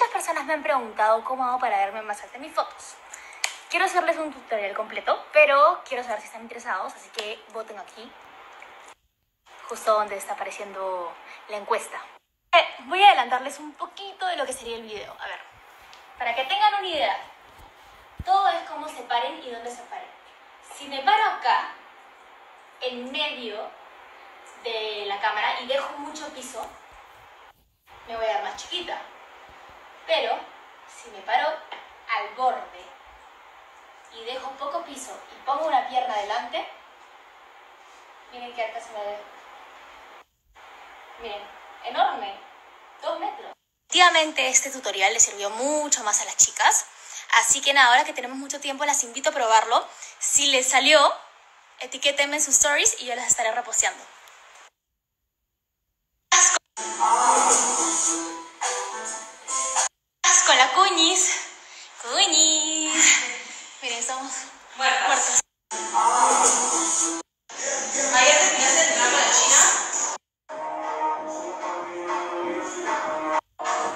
Muchas personas me han preguntado cómo hago para verme más alta en mis fotos. Quiero hacerles un tutorial completo, pero quiero saber si están interesados, así que voten aquí, justo donde está apareciendo la encuesta. Eh, voy a adelantarles un poquito de lo que sería el video. A ver, para que tengan una idea, todo es cómo se paren y dónde se paren. Si me paro acá, en medio de la cámara y dejo mucho piso, me voy a dar más chiquita. Pero si me paro al borde y dejo poco piso y pongo una pierna adelante, miren que alta se me ve. Miren, enorme, dos metros. Efectivamente este tutorial le sirvió mucho más a las chicas, así que nada, ahora que tenemos mucho tiempo las invito a probarlo. Si les salió, etiquétenme en sus stories y yo las estaré reposteando. Cuñis. Cuñis. Miren, estamos muertos.